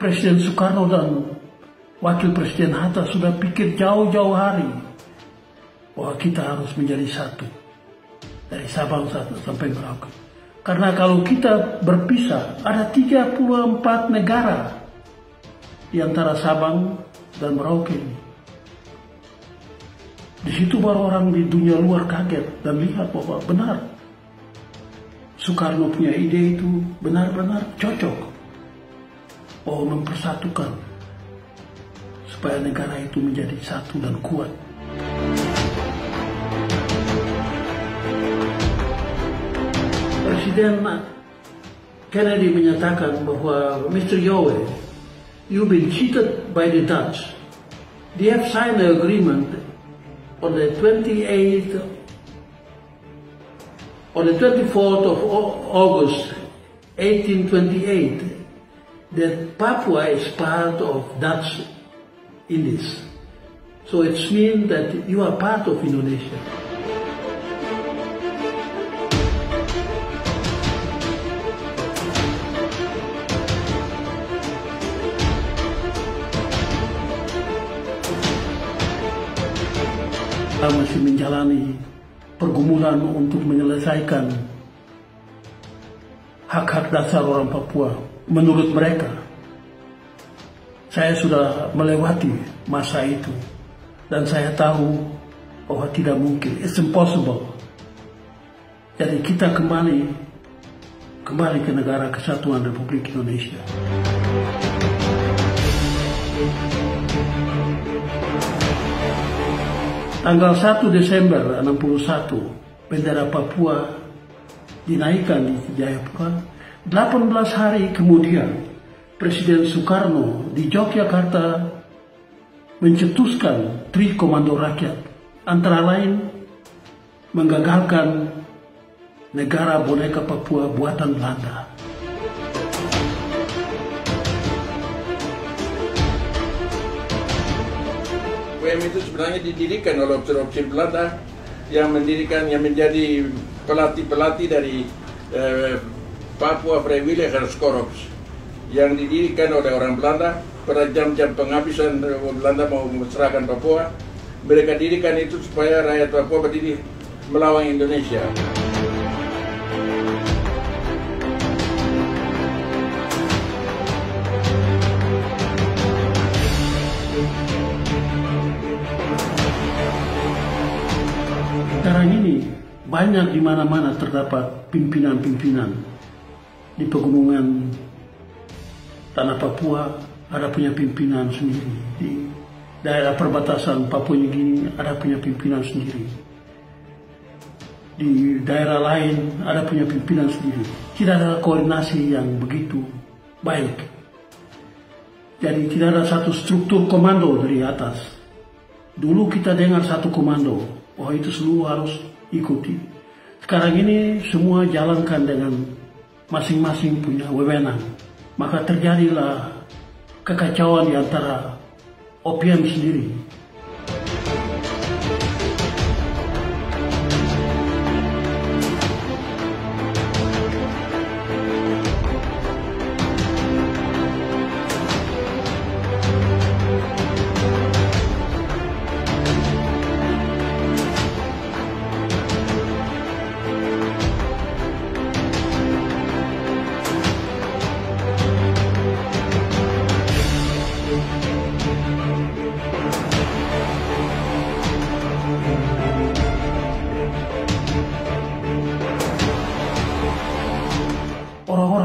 Presiden Soekarno dan Wakil Presiden Hatta sudah pikir jauh-jauh hari bahwa kita harus menjadi satu dari Sabang satu sampai Merauke. Karena kalau kita berpisah, ada 34 negara di antara Sabang dan Merauke ini. Di situ baru orang di dunia luar kaget dan lihat bahwa benar Soekarno punya ide itu benar-benar cocok oh mempersatukan supaya negara itu menjadi satu dan kuat. Presiden Kennedy menyatakan bahwa Mr. Yowe, you've been cheated by the Dutch. They have signed an agreement on the 28th, on the 24th of August 1828 that Papua is part of Dutch Indies. So it means that you are part of Indonesia. Kita masih menjalani pergumulan untuk menyelesaikan hak-hak dasar orang Papua menurut mereka saya sudah melewati masa itu. Dan saya tahu bahwa tidak mungkin it's impossible. Jadi kita kembali kembali ke negara kesatuan Republik Indonesia. Tanggal 1 Desember 61 bendera Papua dinaikkan di Jayapura 18 hari kemudian, Presiden Soekarno di Yogyakarta mencetuskan Tri Komando Rakyat, antara lain menggagalkan negara boneka Papua buatan Belanda. UM itu sebenarnya didirikan oleh opsi-opsi Belanda yang mendirikan yang menjadi pelatih-pelatih dari eh, Papua Vrijwilligers Korps yang didirikan oleh orang Belanda pada jam-jam penghabisan Belanda mau menyerahkan Papua mereka dirikan itu supaya rakyat Papua berdiri melawan Indonesia. Sekarang ini banyak di mana-mana terdapat pimpinan-pimpinan di pegunungan tanah Papua ada punya pimpinan sendiri. Di daerah perbatasan Papua Nugini ada punya pimpinan sendiri. Di daerah lain ada punya pimpinan sendiri. Tidak ada koordinasi yang begitu baik. Jadi tidak ada satu struktur komando dari atas. Dulu kita dengar satu komando, oh itu seluruh harus ikuti. Sekarang ini semua jalankan dengan masing-masing punya wewenang. Maka terjadilah kekacauan di antara opium sendiri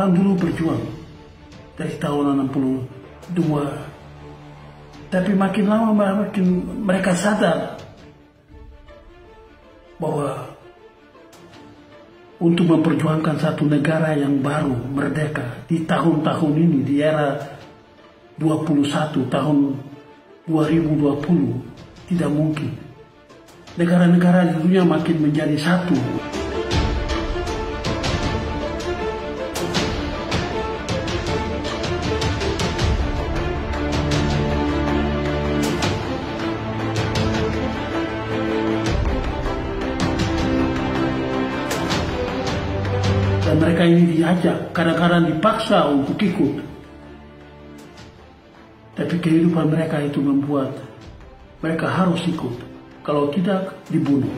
orang-orang dulu berjuang. Dari tahun 62 tapi makin lama makin mereka sadar bahwa untuk memperjuangkan satu negara yang baru merdeka di tahun-tahun ini di era 21 tahun 2020 tidak mungkin. Negara-negara di dunia makin menjadi satu mereka ini diajak kadang-kadang dipaksa untuk ikut Tapi kehidupan mereka itu membuat mereka harus ikut. Kalau tidak, dibunuh.